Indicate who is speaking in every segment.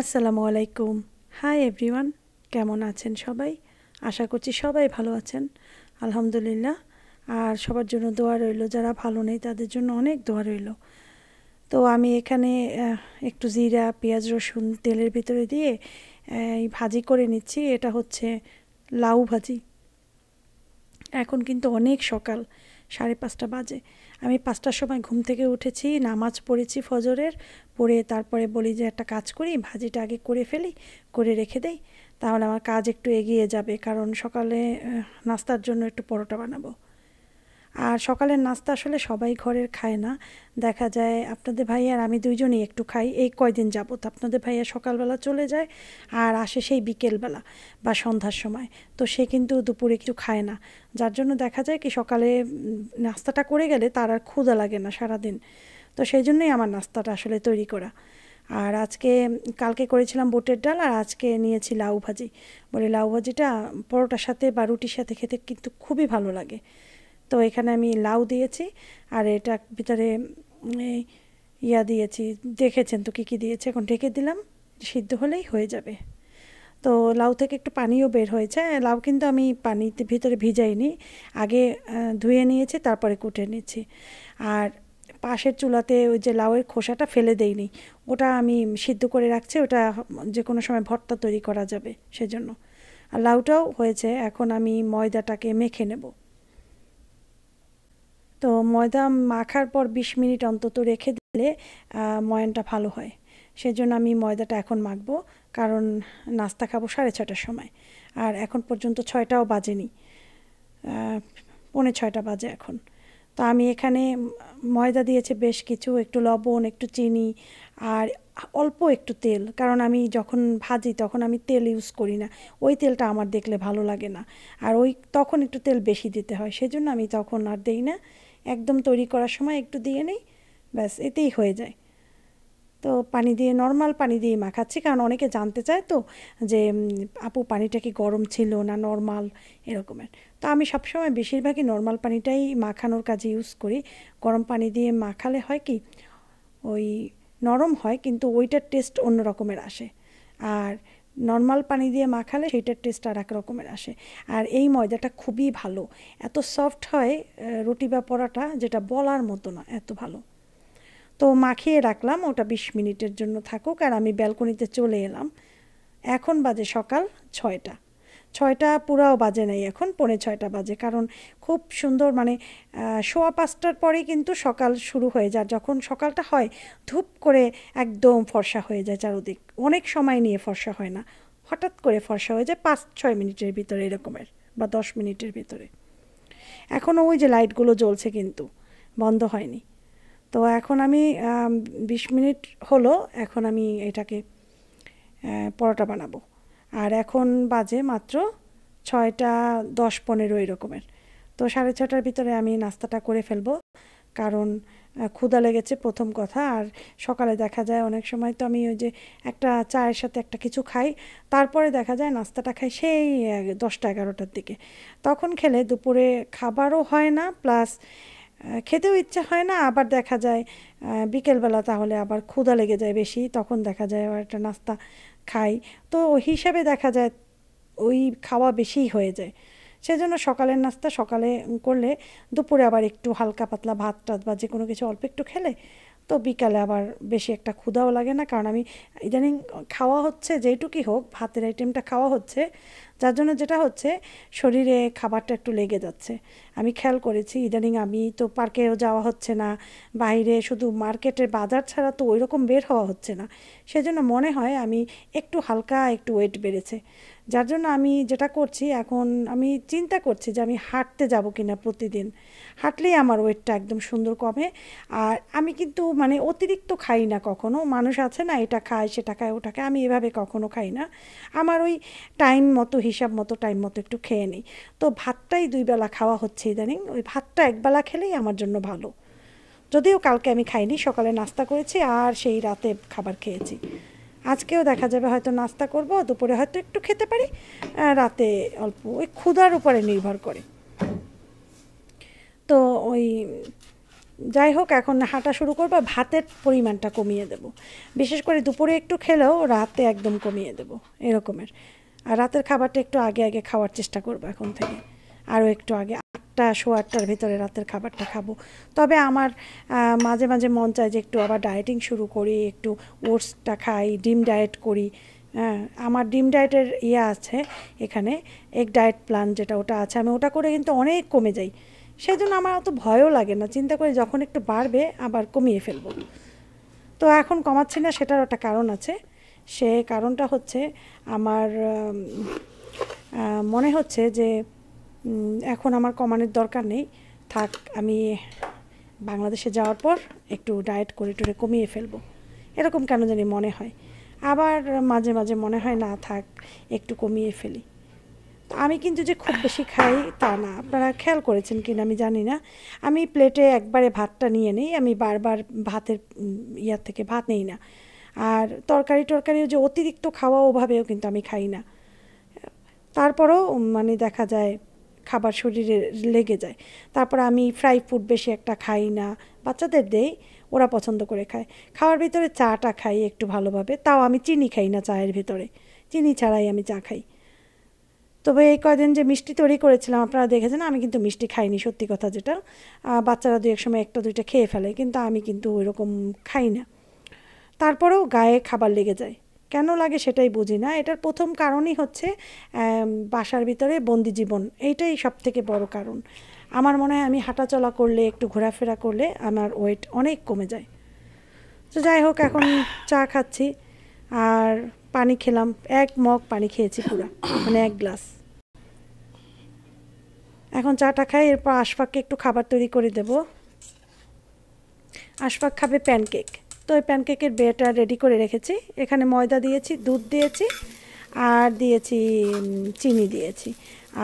Speaker 1: আসসালামু আলাইকুম। Hi everyone কেমন আছেন সবাই? আশা করছি সবাই ভালো আছেন। আলহামদুলিল্লাহ। আর সবার জন্য দোয়া রইল, যারা ভালো নেই তাদের জন্য অনেক দোয়া রইল। তো আমি এখানে একটু জিরা, পেঁয়াজ, রসুন তেলের ভিতরে দিয়ে এই ভাজি করে নিচ্ছি। এটা হচ্ছে লাউ ভাজি। এখন কিন্তু অনেক সকাল, সাড়ে পাঁচটা বাজে। আমি পাঁচটার সময় ঘুম থেকে উঠেছি, নামাজ পড়েছি ফজরের, পড়ে তারপরে বলি যে একটা কাজ করি, ভাজিটা আগে করে ফেলি, করে রেখে দেই, তাহলে আমার কাজ একটু এগিয়ে যাবে, কারণ সকালে নাস্তার জন্য একটু পরোটা বানাবো। আর সকালের নাস্তা আসলে সবাই ঘরের খায় না। দেখা যায় আপনাদের ভাই আর আমি দুইজনই একটু খাই। এই কয়দিন যাবত আপনাদের ভাইয়া সকালবেলা চলে যায় আর আসে সেই বিকেলবেলা বা সন্ধ্যার সময়। তো সে কিন্তু দুপুরে একটু খায় না। যার জন্য দেখা যায় কি সকালে নাস্তাটা করে গেলে তার আর ক্ষুদা লাগে না সারাদিন। তো সেই জন্যই আমার নাস্তাটা আসলে তৈরি করা। আর আজকে কালকে করেছিলাম বুটের ডাল আর আজকে নিয়েছি লাউ ভাজি। বলে লাউ ভাজিটা পরোটার সাথে বা রুটির সাথে খেতে কিন্তু খুবই ভালো লাগে। তো এখানে আমি লাউ দিয়েছি আর এটা ভিতরে ইয়া দিয়েছি, দেখেছেন তো কী কী দিয়েছে, এখন ঢেকে দিলাম, সিদ্ধ হলেই হয়ে যাবে। তো লাউ থেকে একটু পানিও বের হয়েছে, লাউ কিন্তু আমি পানিতে ভিতরে ভিজাইনি, আগে ধুয়ে নিয়েছি, তারপরে কুটে নিয়েছি আর পাশের চুলাতে ওই যে লাউয়ের খোসাটা ফেলে দেইনি, ওটা আমি সিদ্ধ করে রাখছি, ওটা যে কোনো সময় ভর্তা তৈরি করা যাবে, সেজন্য। আর লাউটাও হয়েছে, এখন আমি ময়দাটাকে মেখে নেব। তো ময়দা মাখার পর বিশ মিনিট অন্তত রেখে দিলে ময়ানটা ভালো হয়। সেজন্য আমি ময়দাটা এখন মাখবো, কারণ নাস্তা খাব সাড়ে ছটার সময়। আর এখন পর্যন্ত ছয়টাও বাজেনি। পৌনে ছয়টা বাজে এখন। তো আমি এখানে ময়দা দিয়েছে বেশ কিছু, একটু লবণ, একটু চিনি আর অল্প একটু তেল। কারণ আমি যখন ভাজি তখন আমি তেল ইউজ করি না। ওই তেলটা আমার দেখলে ভালো লাগে না। আর ওই তখন একটু তেল বেশি দিতে হয়। সেজন্য আমি তখন আর দেই না। একদম তৈরি করার সময় একটু দিয়ে নিই, ব্যাস এতেই হয়ে যায়। তো পানি দিয়ে নর্মাল পানি দিয়ে মাখাচ্ছি, কারণ অনেকে জানতে চায় তো যে আপু পানিটা কি গরম ছিল না নর্মাল এরকমের। তো আমি সবসময় বেশিরভাগই নর্মাল পানিটাই মাখানোর কাজে ইউজ করি। গরম পানি দিয়ে মাখালে হয় কি, ওই নরম হয়, কিন্তু ওইটার টেস্ট অন্য রকমের আসে। আর নর্মাল পানি দিয়ে মাখালে সেইটার টেস্ট আর এক রকমের আসে। আর এই ময়দাটা খুবই ভালো। এত সফট হয় রুটি বা পরাটা, যেটা বলার মতো না, এত ভালো। তো মাখিয়ে রাখলাম, ওটা বিশ মিনিটের জন্য থাকুক। আর আমি ব্যালকনিতে চলে এলাম। এখন বাজে সকাল ছয়টা। ছয়টা পুরাও বাজে নাই এখন, পৌনে ছয়টা বাজে। কারণ খুব সুন্দর মানে সোয়া পাঁচটার পরে কিন্তু সকাল শুরু হয়ে যায়। যখন সকালটা হয়, ধূপ করে একদম ফর্সা হয়ে যায় চারোদিক। অনেক সময় নিয়ে ফর্সা হয় না। হঠাৎ করে ফর্সা হয়ে যায় পাঁচ, ছয় মিনিটের ভিতরে এরকমের বা দশ মিনিটের ভিতরে। এখনও ওই যে লাইটগুলো জ্বলছে কিন্তু, বন্ধ হয়নি। তো এখন আমি বিশ মিনিট হলো, এখন আমি এটাকে পরোটা বানাবো। আর এখন বাজে মাত্র ছয়টা দশ পনেরো এরকমের। তো সাড়ে ছটার ভিতরে আমি নাস্তাটা করে ফেলব, কারণ ক্ষুদা লেগেছে প্রথম কথা। আর সকালে দেখা যায় অনেক সময় তো আমি ওই যে একটা চায়ের সাথে একটা কিছু খাই, তারপরে দেখা যায় নাস্তাটা খাই সেই দশটা এগারোটার দিকে। তখন খেলে দুপুরে খাবারও হয় না, প্লাস খেতেও ইচ্ছা হয় না। আবার দেখা যায় বিকেলবেলা তাহলে আবার ক্ষুদা লেগে যায় বেশি, তখন দেখা যায় আবার একটা নাস্তা খাই। তো হিসাবে দেখা যায় ওই খাওয়া বেশিই হয়ে যায়। সেজন্য সকালের নাস্তা সকালে করলে দুপুরে আবার একটু হালকা পাতলা ভাত টাত বা যে কোনো কিছু অল্প একটু খেলে তো বিকালে আবার বেশি একটা ক্ষুধাও লাগে না। কারণ আমি ইদানিং খাওয়া হচ্ছে যেটুকুই হোক, ভাতের আইটেমটা খাওয়া হচ্ছে। যার জন্য যেটা হচ্ছে, শরীরে খাবারটা একটু লেগে যাচ্ছে। আমি খেয়াল করেছি, ইদানিং আমি তো পার্কেও যাওয়া হচ্ছে না, বাইরে শুধু মার্কেটের বাজার ছাড়া তো ওই রকম বের হওয়া হচ্ছে না। সেজন্য মনে হয় আমি একটু হালকা একটু ওয়েট বেড়েছে। যার জন্য আমি যেটা করছি, এখন আমি চিন্তা করছি যে আমি হাঁটতে যাব কিনা প্রতিদিন। হাঁটলেই আমার ওয়েটটা একদম সুন্দর কমে। আর আমি কিন্তু মানে অতিরিক্ত খাই না কখনো। মানুষ আছে না, এটা খায়, সেটা খায়, ওটা খায়। আমি এভাবে কখনো খাই না। আমার ওই টাইম মতো, হিসাব মতো, টাইম মতো একটু খেয়ে নিই। তো ভাতটাই দুই বেলা খাওয়া হচ্ছে ইদানিং। ওই ভাতটা একবেলা খেলেই আমার জন্য ভালো। যদিও কালকে আমি খাইনি, সকালে নাস্তা করেছি আর সেই রাতে খাবার খেয়েছি। আজকেও দেখা যাবে হয়তো নাস্তা করব, দুপুরে হয়তো একটু খেতে পারি রাতে অল্প ওই ক্ষুধার উপরে নির্ভর করে। তো ওই যাই হোক, এখন হাঁটা শুরু করব, ভাতের পরিমাণটা কমিয়ে দেব। বিশেষ করে দুপুরে একটু খেলেও রাতে একদম কমিয়ে দেব, এরকমের। আর রাতের খাবারটা একটু আগে আগে খাওয়ার চেষ্টা করব এখন থেকে। আরও একটু আগে আটটা, সোয়া আটটার ভিতরে রাতের খাবারটা খাব। তবে আমার মাঝে মাঝে মন চায় যে একটু আবার ডায়েটিং শুরু করি, একটু ওটসটা খাই, ডিম ডায়েট করি। হ্যাঁ আমার ডিম ডায়েটের ইয়ে আছে এখানে এক ডায়েট প্ল্যান যেটা ওটা আছে। আমি ওটা করে কিন্তু অনেক কমে যাই। সেই জন্য আমার অত ভয়ও লাগে না। চিন্তা করি যখন একটু বাড়বে আবার কমিয়ে ফেলব। তো এখন কমাচ্ছি না, সেটার একটা কারণ আছে। সে কারণটা হচ্ছে আমার মনে হচ্ছে যে এখন আমার কমানোর দরকার নেই। থাক, আমি বাংলাদেশে যাওয়ার পর একটু ডায়েট করে টুরে কমিয়ে ফেলব। এরকম কেন জানি মনে হয়। আবার মাঝে মাঝে মনে হয়, না, থাক, একটু কমিয়ে ফেলি। আমি কিন্তু যে খুব বেশি খাই তা না। আপনারা খেয়াল করেছেন কিনা আমি জানি না। আমি প্লেটে একবারে ভাতটা নিয়ে নিই। আমি বারবার ভাতের ইয়ার থেকে ভাত নেই না। আর তরকারি টরকারিও যে অতিরিক্ত খাওয়া ওভাবেও কিন্তু আমি খাই না। তারপরেও মানে দেখা যায় খাবার শরীরে লেগে যায়। তারপর আমি ফ্রাই ফুড বেশি একটা খাই না। বাচ্চাদের দেই, ওরা পছন্দ করে খায়। খাওয়ার ভিতরে চাটা খাই একটু ভালোভাবে, তাও আমি চিনি খাই না চায়ের ভিতরে। চিনি ছাড়াই আমি চা খাই। তবে এই কয়দিন যে মিষ্টি তৈরি করেছিলাম, আপনারা দেখেছেন, আমি কিন্তু মিষ্টি খাইনি, সত্যি কথা যেটা। বাচ্চারা দু এক সময় একটা দুইটা খেয়ে ফেলে, কিন্তু আমি কিন্তু ওইরকম খাই না। তারপরেও গায়ে খাবার লেগে যায়। কেন লাগে সেটাই বুঝি না। এটার প্রথম কারণই হচ্ছে বাসার ভিতরে বন্দি জীবন। এইটাই সব থেকে বড় কারণ। আমার মনে হয় আমি হাঁটাচলা করলে, একটু ঘোরাফেরা করলে আমার ওয়েট অনেক কমে যায়। তো যাই হোক, এখন চা খাচ্ছি আর পানি খেলাম। এক মগ পানি খেয়েছি পুরো মানে এক গ্লাস। এখন চাটা খাই, এরপর আশফাককে একটু খাবার তৈরি করে দেব। আশফাক খাবে প্যানকেক। তো ওই প্যানকেকের বেটা রেডি করে রেখেছি। এখানে ময়দা দিয়েছি, দুধ দিয়েছি, আর দিয়েছি চিনি দিয়েছি।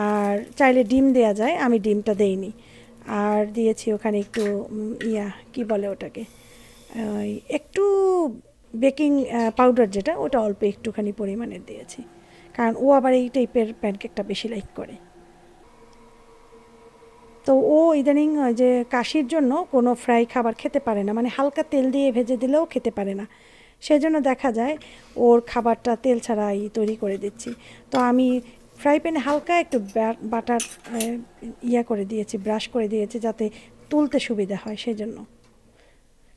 Speaker 1: আর চাইলে ডিম দেয়া যায়, আমি ডিমটা দেইনি। আর দিয়েছি ওখানে একটু ইয়া, কি বলে ওটাকে? ওই একটু বেকিং পাউডার যেটা, ওটা অল্প একটুখানি পরিমাণের দিয়েছি। কারণ ও আবার এই টাইপের প্যানকেকটা বেশি লাইক করে। তো ও ইদানিং যে কাশির জন্য কোনো ফ্রাই খাবার খেতে পারে না মানে হালকা তেল দিয়ে ভেজে দিলেও খেতে পারে না। সেজন্য দেখা যায় ওর খাবারটা তেল ছাড়াই তৈরি করে দিচ্ছি। তো আমি ফ্রাই প্যানে হালকা একটু বাটার ইয়া করে দিয়েছি, ব্রাশ করে দিয়েছি যাতে তুলতে সুবিধা হয় সেই জন্য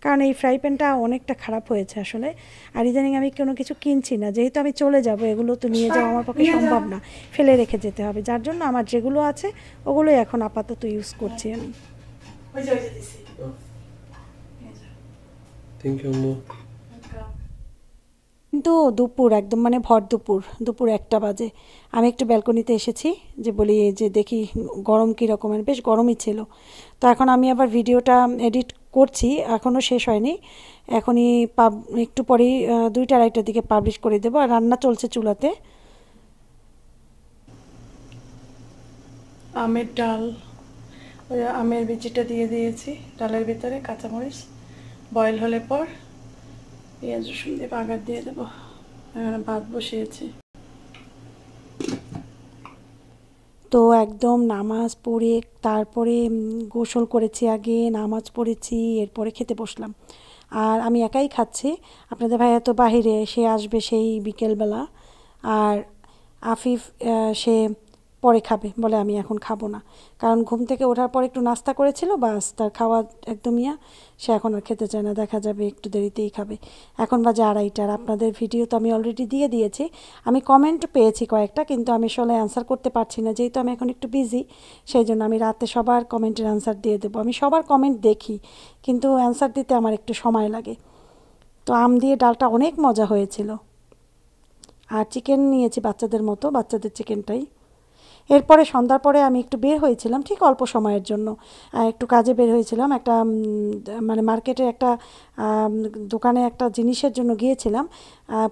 Speaker 1: কারণ এই ফ্রাই প্যানটা অনেকটা খারাপ হয়েছে আসলে। আর ইদানিং আমি কোনো কিছু কিনছি না। যেহেতু আমি চলে যাব এগুলো তো নিয়ে যাওয়া আমার পক্ষে সম্ভব না। ফেলে রেখে যেতে হবে। যার জন্য আমার যেগুলো আছে ওগুলোই এখন আপাতত ইউজ করছি আমি। কিন্তু দুপুর একদম মানে ভর দুপুর। দুপুর একটা বাজে। আমি একটু ব্যালকনিতে এসেছি, যে বলি যে দেখি গরম কী রকমের, বেশ গরমই ছিল। তো এখন আমি আবার ভিডিওটা এডিট করছি এখনও শেষ হয়নি। এখনই পাব, একটু পরেই দুইটা আড়াইটার দিকে পাবলিশ করে দেবো। আর রান্না চলছে চুলাতে। আমের ডাল আমের বিচিটা দিয়ে দিয়েছি ডালের ভিতরে, কাঁচামরিচ বয়েল হলে পর পেঁয়াজ রসুন দিয়ে বাগার দিয়ে দেবো। এখানে ভাত বসিয়েছি। তো একদম নামাজ পড়ে, তারপরে গোসল করেছি আগে, নামাজ পড়েছি, এরপরে খেতে বসলাম। আর আমি একাই খাচ্ছি। আপনাদের ভাইয়া তো বাহিরে, সে আসবে সেই বিকেলবেলা। আর আফিফ সে পরে খাবে বলে আমি এখন খাব না। কারণ ঘুম থেকে ওঠার পর একটু নাস্তা করেছিল, বাস তার খাওয়া একদম ইয়া, সে এখন আর খেতে চায় না, দেখা যাবে একটু দেরিতেই খাবে। এখন বাজে আড়াইটার, আপনাদের ভিডিও তো আমি অলরেডি দিয়ে দিয়েছি। আমি কমেন্ট পেয়েছি কয়েকটা, কিন্তু আমি আসলে অ্যান্সার করতে পারছি না, যেহেতু আমি এখন একটু বিজি সেই জন্য আমি রাতে সবার কমেন্টের অ্যান্সার দিয়ে দেবো। আমি সবার কমেন্ট দেখি, কিন্তু অ্যান্সার দিতে আমার একটু সময় লাগে। তো আম দিয়ে ডালটা অনেক মজা হয়েছিল। আর চিকেন নিয়েছি বাচ্চাদের মতো, বাচ্চাদের চিকেনটাই এরপরে সন্ধ্যার পরে আমি একটু বের হয়েছিলাম ঠিক অল্প সময়ের জন্য। একটু কাজে বের হয়েছিলাম, একটা মানে মার্কেটে একটা দোকানে একটা জিনিসের জন্য গিয়েছিলাম।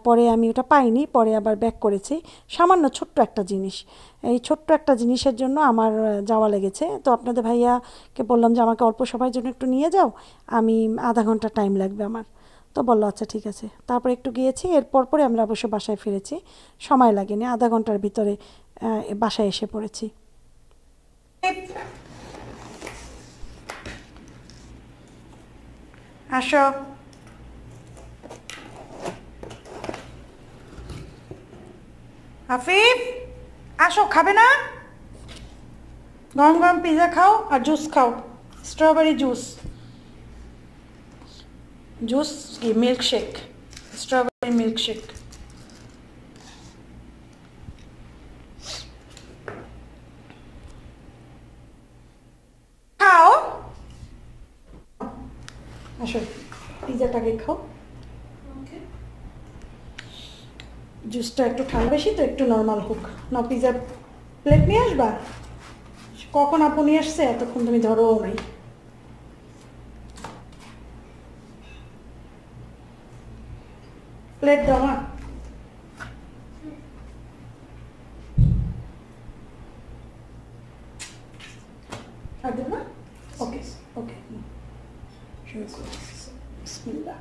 Speaker 1: পরে আমি ওটা পাইনি, পরে আবার ব্যাক করেছি। সামান্য ছোট্ট একটা জিনিস। এই ছোট্ট একটা জিনিসের জন্য আমার যাওয়া লেগেছে। তো আপনাদের ভাইয়াকে বললাম যে, আমাকে অল্প সময়ের জন্য একটু নিয়ে যাও। আমি আধা ঘণ্টা টাইম লাগবে আমার। তো বলল আচ্ছা ঠিক আছে। তারপর একটু গিয়েছি, এরপর পরে আমরা অবশ্য বাসায় ফিরেছি। সময় লাগেনি, আধা ঘণ্টার ভিতরে বাসায় এসে পড়েছি। আসো। হাফিফ আসো, খাবে না? গরম গরম পিৎজা খাও আর জুস খাও, স্ট্রবেরি জুস। জুস কি? Milkshake strawberry milkshake খাও। আসো পিৎজাটাকে খাও। জুসটা একটু ঠান্ডা বেশি তো একটু নর্মাল হোক। না পিৎজা প্লেট নিয়ে আসবা? কখন আপু নিয়ে আসছে? এতক্ষণ তুমি ধরো নাই। প্লেট দাও মা আর দেব না ওকে ওকে শুরু করো বিসমিল্লাহ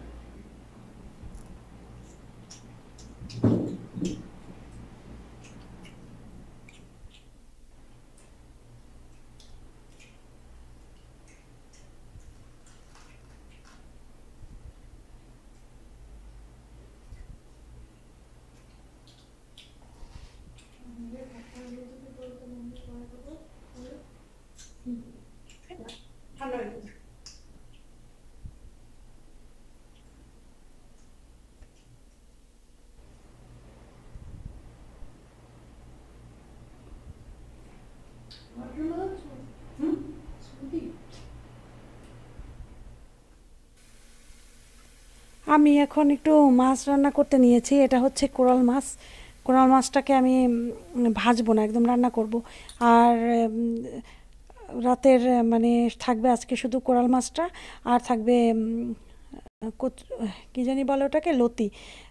Speaker 1: ঠান্ডা হয়ে গেছে আমি এখন একটু মাছ রান্না করতে নিয়েছি, এটা হচ্ছে কোরাল মাছ। কোরাল মাছটাকে আমি ভাজবো না, একদম রান্না করব। আর রাতের মানে থাকবে আজকে শুধু কোরাল মাছটা, আর থাকবে কি জানি বলে ওটাকে, লতি।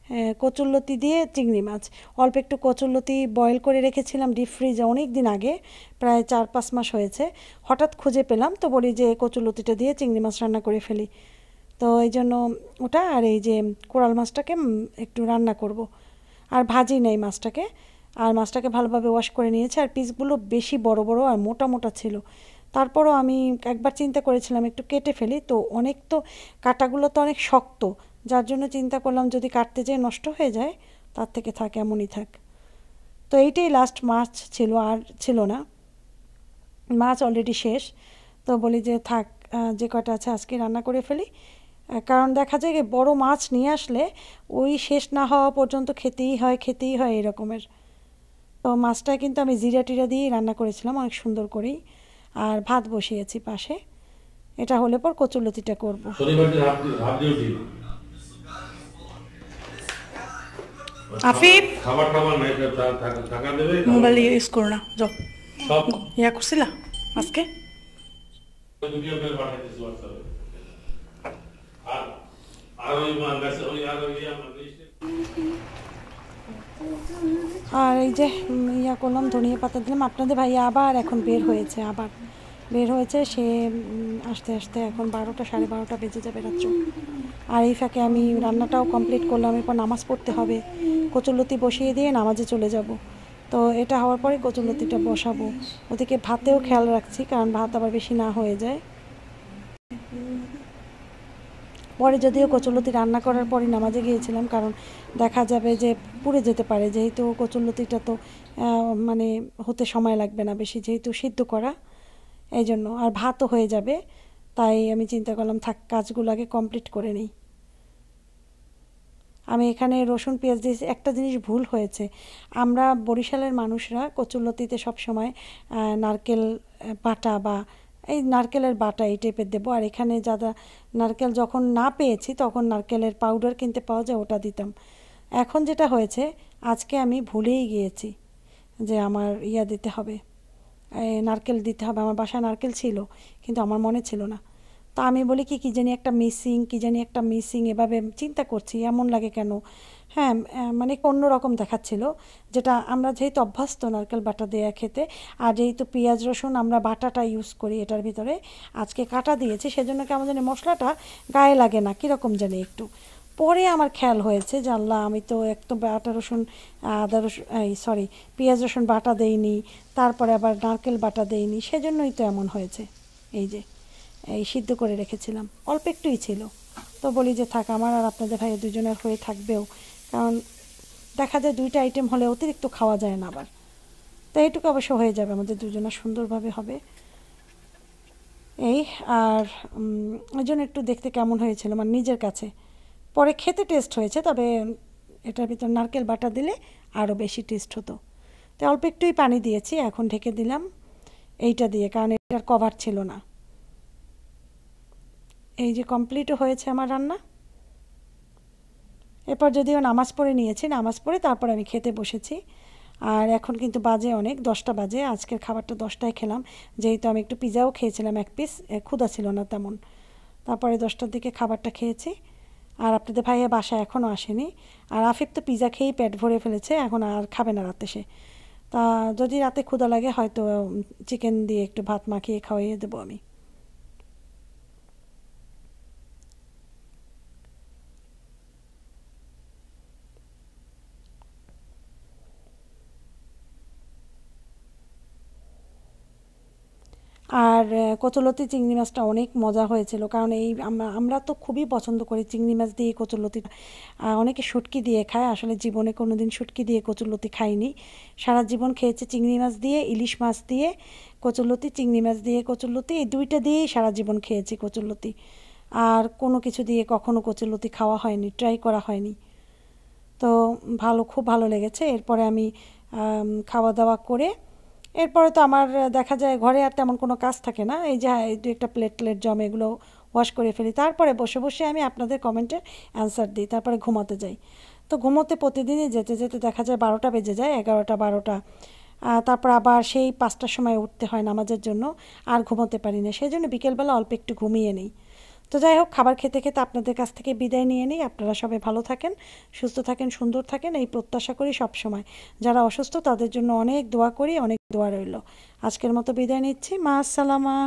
Speaker 1: আহ, কচুর দিয়ে চিংড়ি মাছ। অল্প একটু কচুর লতি বয়েল করে রেখেছিলাম ডিপ ফ্রিজে অনেক দিন আগে প্রায় চার পাঁচ মাস হয়েছে। হঠাৎ খুঁজে পেলাম তো বলি যে কচুর লতিটা দিয়ে চিংড়ি মাছ রান্না করে ফেলি। তো এই জন্য ওটা আর এই যে কোরাল মাছটাকে একটু রান্না করব। আর ভাজি নেই মাছটাকে। আর মাছটাকে ভালোভাবে ওয়াশ করে নিয়েছে। আর পিসগুলো বেশি বড় বড় আর মোটা মোটা ছিল। তারপরও আমি একবার চিন্তা করেছিলাম একটু কেটে ফেলি। তো অনেক তো কাটাগুলো তো অনেক শক্ত। যার জন্য চিন্তা করলাম যদি কাটতে যেয়ে নষ্ট হয়ে যায়, তার থেকে থাক, এমনই থাক। তো এইটাই লাস্ট মাছ ছিল, আর ছিল না। মাছ অলরেডি শেষ। তো বলি যে থাক যে কটা আছে আজকে রান্না করে ফেলি। কারণ দেখা যায় বড় মাছ নিয়ে আসলে ওই শেষ না হওয়া পর্যন্ত খেতেই হয় খেতেই হয় এরকমের। তো মাছটা কিন্তু আমি জিরা টিরা দিয়েই রান্না করেছিলাম, অনেক সুন্দর করেই। আর ভাত বসিয়েছি পাশে। এটা হলে পর কচুলতিটা করব।
Speaker 2: আফিফ?
Speaker 3: খাবার টাবার নাই টাকা দেবে?
Speaker 2: মোবাইল ইউজ করো না যাও।
Speaker 3: সব?
Speaker 2: ইয়া করছিলা আজকে?
Speaker 3: ভিডিও করে পাঠাইতেছি হোয়াটসঅ্যাপে আর আর ওই মেসেজ ওই আর ওই
Speaker 1: আর এই যে ইয়া করলাম ধনিয়া পাতা দিলাম। আপনাদের ভাইয়া আবার এখন বের হয়েছে আবার। বের হয়েছে, সে আস্তে আসতে এখন বারোটা, সাড়ে বারোটা বেজে যাবে রাত্র। আর এই ফাঁকে আমি রান্নাটাও কমপ্লিট করলাম, এরপর নামাজ পড়তে হবে। কচুলতি বসিয়ে দিয়ে নামাজে চলে যাব। তো এটা হওয়ার পরে কচুলতিটা বসাবো। ওদিকে ভাতেও খেয়াল রাখছি, কারণ ভাত আবার বেশি না হয়ে যায়। পরে যদিও কচুলতি রান্না করার পরই নামাজে গিয়েছিলাম, কারণ দেখা যাবে যে পুড়ে যেতে পারে। যেহেতু কচুলতিটা তো মানে হতে সময় লাগবে না বেশি, যেহেতু সিদ্ধ করা। এই জন্য আর ভাতও হয়ে যাবে, তাই আমি চিন্তা করলাম, থাক কাজগুলো আগে কমপ্লিট করে নিই। আমি এখানে রসুন, পেঁয়াজ দিয়েছি, একটা জিনিস ভুল হয়েছে। আমরা বরিশালের মানুষরা কচুলতিতে সবসময় নারকেল বাটা বা এই নারকেলের বাটা এই টাইপের দেবো। আর এখানে যারা নারকেল যখন না পেয়েছি, তখন নারকেলের পাউডার কিনতে পাওয়া যায়, ওটা দিতাম। এখন যেটা হয়েছে, আজকে আমি ভুলেই গিয়েছি যে আমার ইয়া দিতে হবে। নারকেল দিতে হবে। আমার বাসায় নারকেল ছিল, কিন্তু আমার মনে ছিল না। তা আমি বলি কি, কী জানি একটা মিসিং কি জানি একটা মিসিং এভাবে চিন্তা করছি, এমন লাগে কেন? হ্যাঁ মানে অন্য রকম দেখাচ্ছিল, যেটা আমরা যেহেতু অভ্যস্ত নারকেল বাটা দেয়া খেতে, আর যেহেতু পেঁয়াজ, রসুন আমরা বাটাটা ইউজ করি এটার ভিতরে, আজকে কাটা দিয়েছি, সেজন্য কেমন জানি মশলাটা গায়ে লাগে না, কীরকম জানি একটু। পরে আমার খেয়াল হয়েছে যে আল্লাহ, আমি তো একদম আটা রসুন, আদা রসুন, এই সরি পেঁয়াজ রসুন বাটা দেইনি, তারপরে আবার নারকেল বাটা দেইনি, সেজন্যই তো এমন হয়েছে। এই যে, এই সিদ্ধ করে রেখেছিলাম। অল্প একটুই ছিল। তো বলি যে থাক, আমার আর আপনাদের ভাইয়ের দুজনের হয়ে থাকবেও। কারণ দেখা যায় দুইটা আইটেম হলে অতিরিক্ত খাওয়া যায় না আবার। তো এইটুকু অবশ্য হয়ে যাবে, আমাদের দুজনের সুন্দরভাবে হবে। এই, আর ওই জন্য একটু দেখতে কেমন হয়েছিল আমার নিজের কাছে। পরে খেতে টেস্ট হয়েছে, তবে এটার ভিতর নারকেল বাটা দিলে আরও বেশি টেস্ট হতো। তো অল্প একটুই পানি দিয়েছি, এখন ঢেকে দিলাম। এইটা দিয়ে, কারণ এটার কভার ছিল না। এই যে কমপ্লিটও হয়েছে আমার রান্না। এরপর যদিও নামাজ পড়ে নিয়েছি, নামাজ পড়ে তারপর আমি খেতে বসেছি। আর এখন কিন্তু বাজে অনেক, দশটা বাজে, আজকের খাবারটা দশটায় খেলাম। যেহেতু আমি একটু পিজাও খেয়েছিলাম এক পিস ক্ষুদা ছিল না তেমন। তারপরে দশটার দিকে খাবারটা খেয়েছি। আর আপনাদের ভাইয়া বাসা এখনও আসেনি। আর আফিফ তো পিজা খেয়েই পেট ভরে ফেলেছে, এখন আর খাবে না রাতে সে। তা যদি রাতে ক্ষুদা লাগে, হয়তো চিকেন দিয়ে একটু ভাত মাখিয়ে খাওয়াইয়ে দেবো আমি। আর কচুলতি চিংড়ি মাছটা অনেক মজা হয়েছিল। কারণ এই আমরা আমরা তো খুবই পছন্দ করি চিংড়ি মাছ দিয়ে কচুলতি অনেকে শুটকি দিয়ে খায়। আসলে জীবনে কোনো দিন শুটকি দিয়ে কচুলতি খাইনি। সারা জীবন খেয়েছে চিংড়ি মাছ দিয়ে, ইলিশ মাছ দিয়ে কচুলতি চিংড়ি মাছ দিয়ে কচুলতি এই দুইটা দিয়েই সারা জীবন খেয়েছি কচুলতি আর কোনো কিছু দিয়ে কখনো কচুলতি খাওয়া হয়নি, ট্রাই করা হয়নি। তো ভালো, খুব ভালো লেগেছে। এরপরে আমি, খাওয়া দাওয়া করে এরপরে তো আমার দেখা যায় ঘরে আর তেমন কোনো কাজ থাকে না। এই যে এই দু একটা প্লেট প্লেট জমে এগুলো ওয়াশ করে ফেলি। তারপরে বসে বসে আমি আপনাদের কমেন্টের অ্যান্সার দিই। তারপরে ঘুমাতে যাই। তো ঘুমোতে প্রতিদিনই যেতে যেতে দেখা যায় বারোটা বেজে যায়, এগারোটা, বারোটা। তারপর আবার সেই পাঁচটার সময় উঠতে হয় নামাজের জন্য। আর ঘুমোতে পারি না। সেই জন্য বিকেলবেলা অল্প একটু ঘুমিয়ে নিই। তো যাই হোক, খাবার খেতে খেতে আপনাদের কাছ থেকে বিদায় নিয়ে নিই। আপনারা সবাই ভালো থাকেন, সুস্থ থাকেন, সুন্দর থাকেন, এই প্রত্যাশা করি সব সময় যারা অসুস্থ, তাদের জন্য অনেক দোয়া করি, অনেক দোয়া রইল। আজকের মতো বিদায় নিচ্ছি। মা আসসালামা।